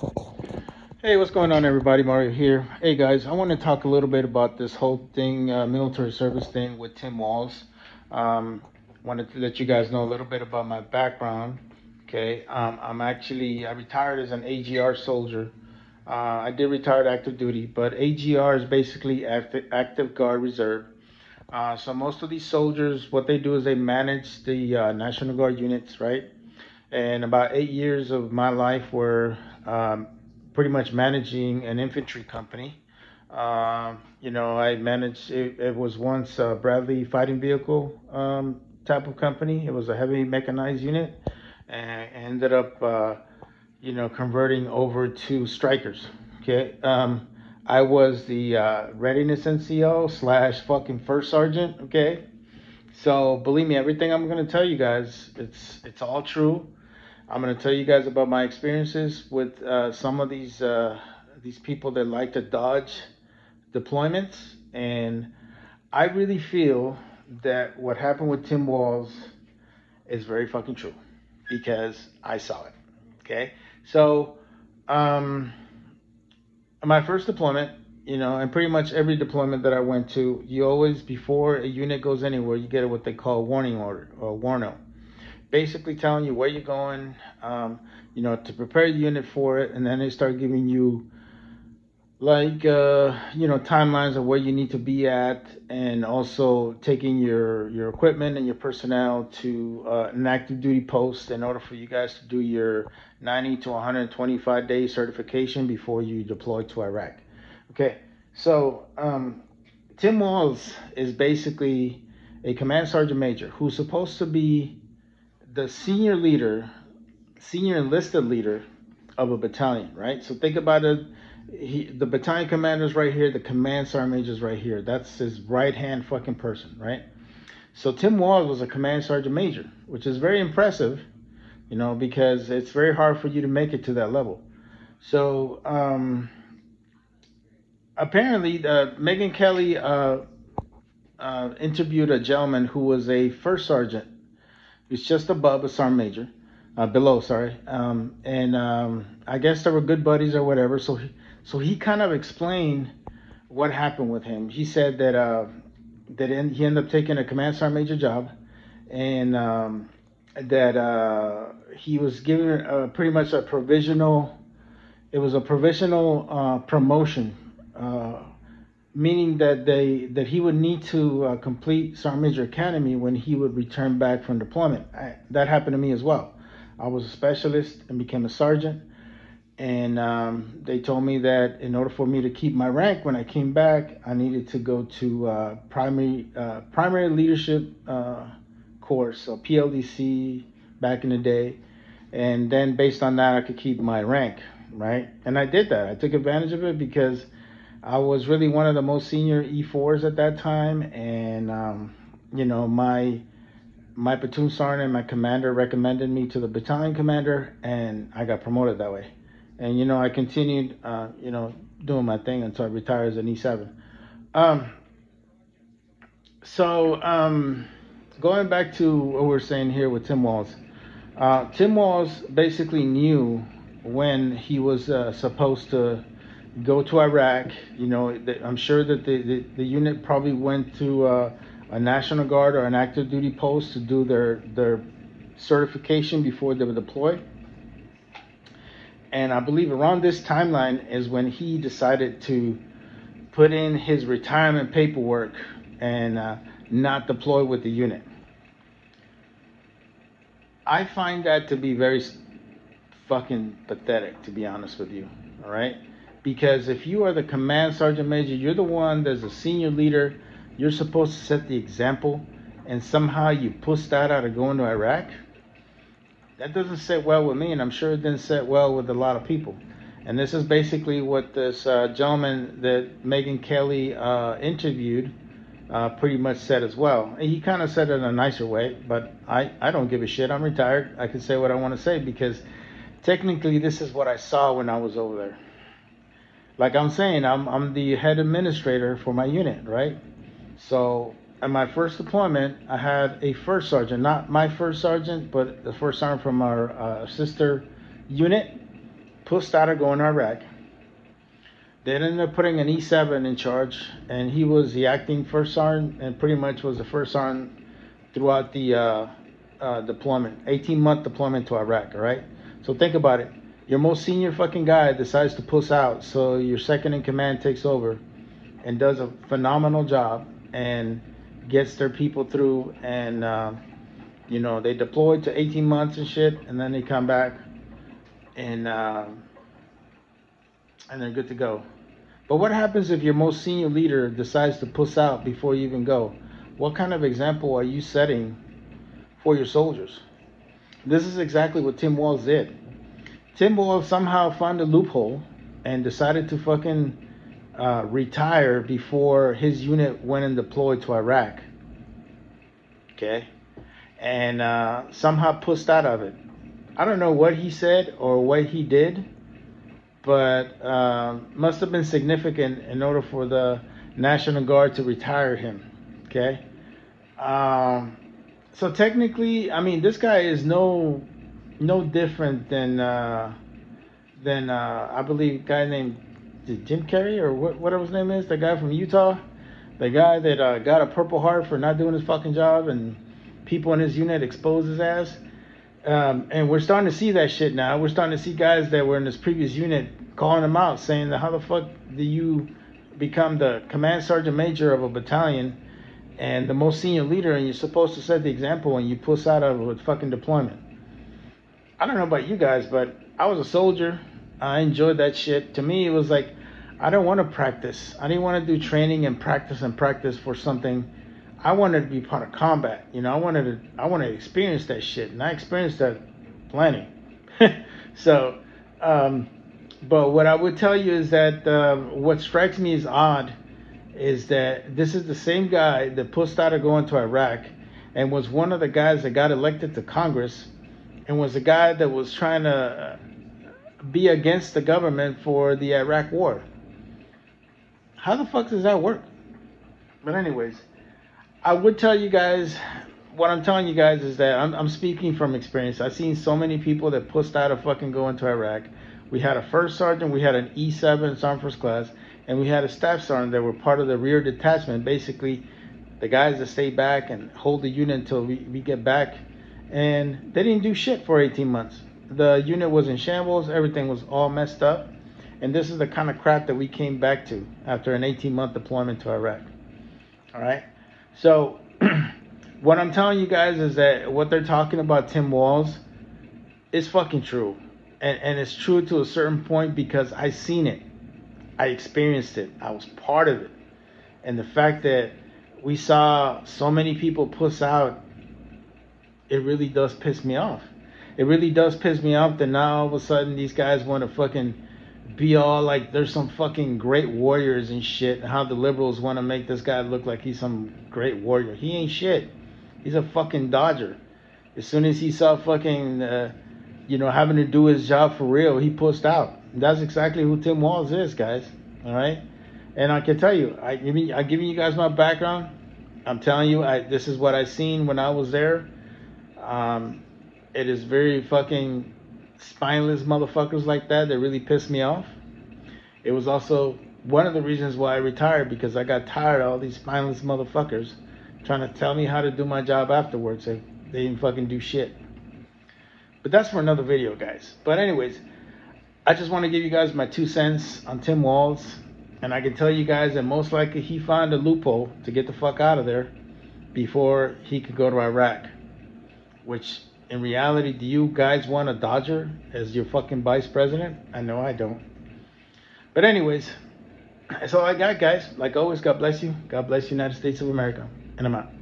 Hey, what's going on, everybody? Mario here. Hey, guys, I want to talk a little bit about this whole thing, uh, military service thing with Tim Walz. Um, wanted to let you guys know a little bit about my background. Okay, um, I'm actually I retired as an AGR soldier. Uh, I did retire active duty, but AGR is basically active, active guard reserve. Uh, so most of these soldiers, what they do is they manage the uh, National Guard units, right? And about eight years of my life were um, pretty much managing an infantry company. Uh, you know, I managed, it, it was once a Bradley fighting vehicle um, type of company. It was a heavy mechanized unit and ended up, uh, you know, converting over to Strykers. Okay. Um, I was the uh, readiness NCO slash fucking first sergeant. Okay. So believe me, everything I'm going to tell you guys, it's, it's all true. I'm going to tell you guys about my experiences with uh, some of these uh, these people that like to dodge deployments, and I really feel that what happened with Tim Walz is very fucking true because I saw it. Okay, so um, my first deployment, you know, and pretty much every deployment that I went to, you always before a unit goes anywhere, you get what they call a warning order or a warno basically telling you where you're going, um, you know, to prepare the unit for it, and then they start giving you like uh, you know timelines of where you need to be at, and also taking your your equipment and your personnel to uh, an active duty post in order for you guys to do your 90 to 125 day certification before you deploy to Iraq. Okay, so um, Tim Walz is basically a command sergeant major who's supposed to be the senior leader, senior enlisted leader of a battalion, right? So think about it. He, the battalion commander is right here. The command sergeant major is right here. That's his right hand fucking person, right? So Tim Walz was a command sergeant major, which is very impressive, you know, because it's very hard for you to make it to that level. So um, apparently, uh, Megyn Kelly uh, uh, interviewed a gentleman who was a first sergeant it's just above a sergeant major, uh, below, sorry. Um, and um, I guess they were good buddies or whatever. So he, so he kind of explained what happened with him. He said that uh, that in, he ended up taking a command sergeant major job, and um, that uh, he was given a, pretty much a provisional. It was a provisional uh, promotion uh, meaning that they that he would need to uh, complete Sergeant Major Academy when he would return back from deployment. I, that happened to me as well. I was a specialist and became a sergeant, and um, they told me that in order for me to keep my rank when I came back, I needed to go to uh, primary uh, primary leadership uh, course, so PLDC back in the day, and then based on that, I could keep my rank, right? And I did that. I took advantage of it because I was really one of the most senior E4s at that time, and um, you know my my platoon sergeant and my commander recommended me to the battalion commander, and I got promoted that way. And you know I continued, uh, you know, doing my thing until I retired as an E7. Um, so um, going back to what we're saying here with Tim Walz, uh, Tim Walz basically knew when he was uh, supposed to go to Iraq. You know, I'm sure that the, the, the unit probably went to uh, a National Guard or an active duty post to do their, their certification before they were deployed. And I believe around this timeline is when he decided to put in his retirement paperwork and uh, not deploy with the unit. I find that to be very fucking pathetic, to be honest with you. All right because if you are the command sergeant major, you're the one that's a senior leader. You're supposed to set the example, and somehow you push that out of going to Iraq. That doesn't sit well with me, and I'm sure it didn't sit well with a lot of people. And this is basically what this uh, gentleman that Megyn Kelly uh, interviewed uh, pretty much said as well. He kind of said it in a nicer way, but I, I don't give a shit. I'm retired. I can say what I want to say because technically this is what I saw when I was over there like I'm saying, I'm I'm the head administrator for my unit, right? So at my first deployment, I had a first sergeant, not my first sergeant, but the first sergeant from our uh, sister unit, pushed out of going to Iraq. They ended up putting an E7 in charge, and he was the acting first sergeant, and pretty much was the first sergeant throughout the uh, uh, deployment, 18 month deployment to Iraq. All right. So think about it. Your most senior fucking guy decides to push out, so your second in command takes over, and does a phenomenal job, and gets their people through, and uh, you know they deploy to 18 months and shit, and then they come back, and uh, and they're good to go. But what happens if your most senior leader decides to push out before you even go? What kind of example are you setting for your soldiers? This is exactly what Tim Walz did. Tim Walz somehow found a loophole and decided to fucking uh, retire before his unit went and deployed to Iraq. Okay? And uh, somehow pushed out of it. I don't know what he said or what he did but uh, must have been significant in order for the National Guard to retire him. Okay. Um, so technically, I mean, this guy is no no different than uh, than uh, I believe guy named Jim Carrey or what, whatever his name is, the guy from Utah, the guy that uh, got a Purple Heart for not doing his fucking job and people in his unit exposed his ass. Um, and we're starting to see that shit now. We're starting to see guys that were in this previous unit calling them out, saying how the fuck do you become the command sergeant major of a battalion and the most senior leader, and you're supposed to set the example and you push out of a fucking deployment. I don't know about you guys, but I was a soldier. I enjoyed that shit. To me, it was like I don't want to practice. I didn't want to do training and practice and practice for something I wanted to be part of combat. You know, I wanted to I wanted to experience that shit, and I experienced that plenty. so, um, but what I would tell you is that uh, what strikes me as odd is that this is the same guy that pushed out of going to Iraq, and was one of the guys that got elected to Congress, and was a guy that was trying to uh, be against the government for the Iraq War. How the fuck does that work? But anyways. I would tell you guys what I'm telling you guys is that I'm, I'm speaking from experience. I've seen so many people that pushed out of fucking going to Iraq. We had a first sergeant, we had an E7 sergeant first class, and we had a staff sergeant that were part of the rear detachment. Basically, the guys that stay back and hold the unit until we, we get back. And they didn't do shit for 18 months. The unit was in shambles, everything was all messed up. And this is the kind of crap that we came back to after an 18 month deployment to Iraq. All right. So, what I'm telling you guys is that what they're talking about Tim Walz is fucking true. And, and it's true to a certain point because I seen it. I experienced it. I was part of it. And the fact that we saw so many people puss out, it really does piss me off. It really does piss me off that now all of a sudden these guys want to fucking be all like there's some fucking great warriors and shit, how the liberals want to make this guy look like he's some great warrior. He ain't shit. He's a fucking dodger. As soon as he saw fucking, uh, you know, having to do his job for real, he pushed out. And that's exactly who Tim Walz is, guys. All right. And I can tell you, I give you, I giving you guys my background. I'm telling you, I this is what I seen when I was there. Um, it is very fucking spineless motherfuckers like that that really pissed me off. It was also one of the reasons why I retired because I got tired of all these spineless motherfuckers trying to tell me how to do my job afterwards. They, they didn't fucking do shit. But that's for another video, guys. But anyways, I just want to give you guys my two cents on Tim Walz. And I can tell you guys that most likely he found a loophole to get the fuck out of there before he could go to Iraq. Which in reality, do you guys want a Dodger as your fucking vice president? I know I don't. But anyways, that's all I got, guys. Like always, God bless you. God bless the United States of America. And I'm out.